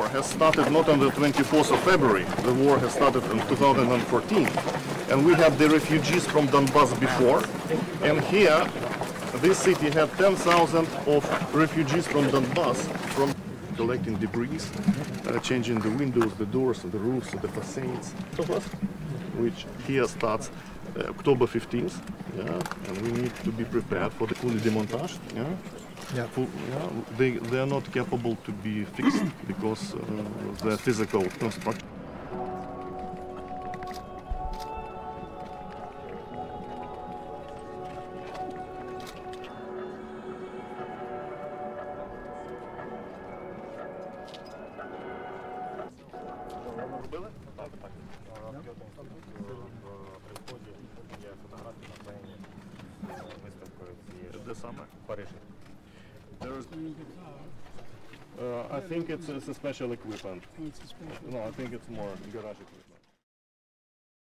war has started not on the 24th of February. The war has started in 2014. And we had the refugees from Donbass before. And here, this city had 10,000 of refugees from Donbass from collecting debris, uh, changing the windows, the doors, the roofs, the facades, which here starts uh, October 15th. Yeah, and we need to be prepared for the fully demontage. Yeah. Yeah. Full, yeah, they, they are not capable to be fixed because uh, the physical construction. The summer. There is, uh, I think it's, it's a special equipment. No, I think it's more garage equipment.